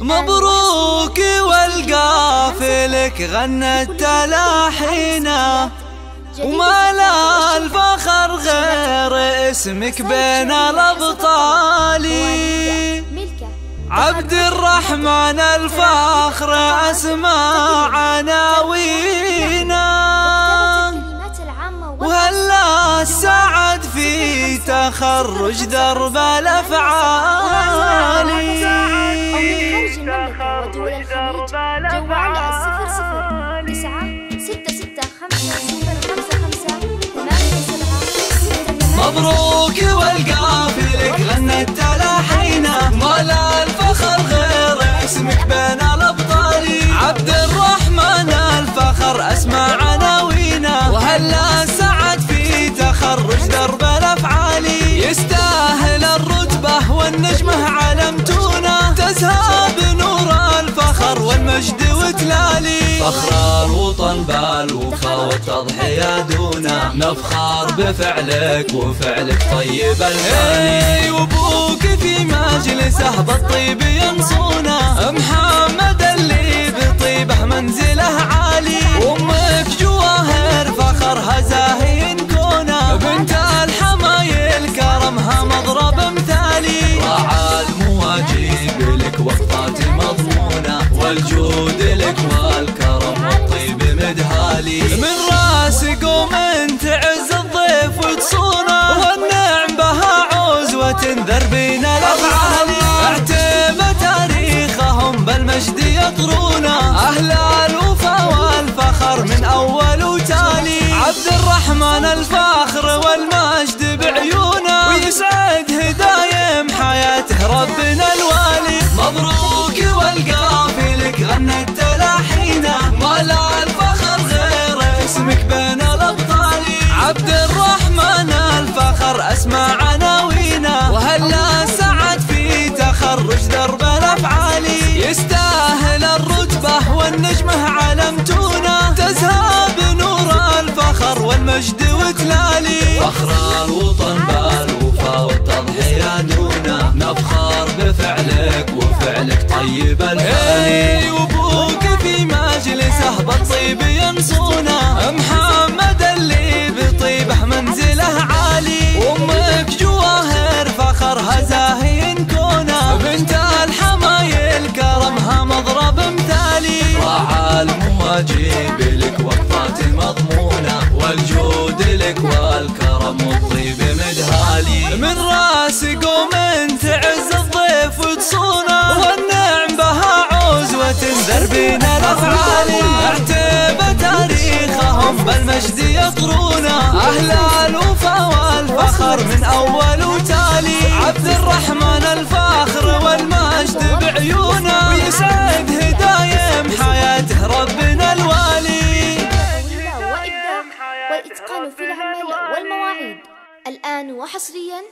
مبروك والقافلك غنت تلاحينا وما لا الفخر غير اسمك بين الأبطال. عبد الرحمن الفخر اسمع عناوينا. وهلا السعد في تخرج درب الأفعال. ودول الخليج جوالنا الصفر صفر تسعة ستة ستة خمسة صفر خمسة خمسة. ثمانية سبعة مبروك والقافلك غنت تلاحينا ما لا الفخر غير اسمك بين الأبطال. عبد الرحمن الفخر أسمع عناوينا وهلا سعد في تخرج درب الأفعال. يستاهل الرتبة والنجمة وتلالي فخر الوطن بالوفا والتضحية دونا نفخر بفعلك وفعلك طيب الهاني. وابوك في مجلسه بالطيب ينصونا محمد اللي بطيبه منزله عالي. وامك جواهر فخرها زاهين كونا بنت الحمايل كرمها مضرب مثالي. راعى المواجيب لك وقفات مضمونة. والجود لك والطيب مدهالي من راس قوم تعز الضيف وتصونه. والنعم بها عوزوة تنذر بين الأفعال. اعتب تاريخهم بالمجد يطرونه. أهل الوفا والفخر من أول وتالي. عبد الرحمن الفاخر والمجد الرحمن الفخر اسمع عناوينا وهلا سعد في تخرج درب الأفعال. يستاهل الرتبة والنجمه علمتونا تزهى بنور الفخر والمجد وتلالي. فخر الوطن بالوفا والتضحية دونا. نفخر بفعلك وفعلك طيب الحالي. وأبوك في مجلسه بالطيب ينصونا محمد المواجيب لك وقفات مضمونة والجود لك والكرم والطيب مدهالي. من راس قوم تعز الضيف وتصونه والنعم بها عوزوة تنذر بين الأفعال. اعتب تاريخهم بالمجد يطرونه أهل الوفا والفخر من أول وتالي. عبد الرحمن الفاخر والإتقان في العمل والمواعيد. الآن وحصريا